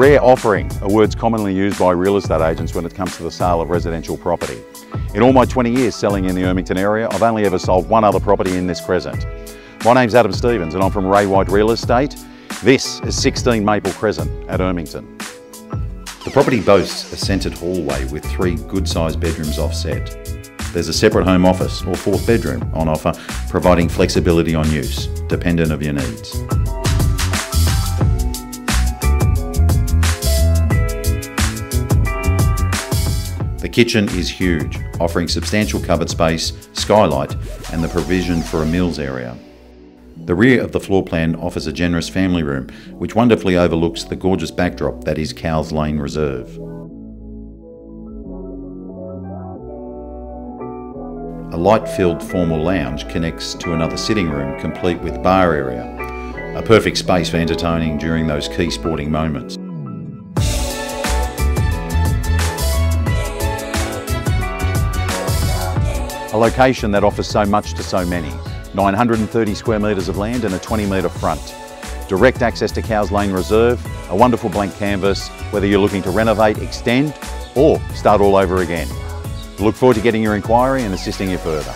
rare offering are words commonly used by real estate agents when it comes to the sale of residential property. In all my 20 years selling in the Ermington area, I've only ever sold one other property in this crescent. My name's Adam Stephens and I'm from Ray White Real Estate. This is 16 Maple Crescent at Ermington. The property boasts a centred hallway with three good-sized bedrooms offset. There's a separate home office or fourth bedroom on offer, providing flexibility on use, dependent of your needs. Kitchen is huge, offering substantial cupboard space, skylight, and the provision for a meals area. The rear of the floor plan offers a generous family room, which wonderfully overlooks the gorgeous backdrop that is Cowells Lane Reserve. A light-filled formal lounge connects to another sitting room complete with bar area, a perfect space for entertaining during those key sporting moments. A location that offers so much to so many. 930 square metres of land and a 20 metre front. Direct access to Cowells Lane Reserve, a wonderful blank canvas, whether you're looking to renovate, extend or start all over again. Look forward to getting your inquiry and assisting you further.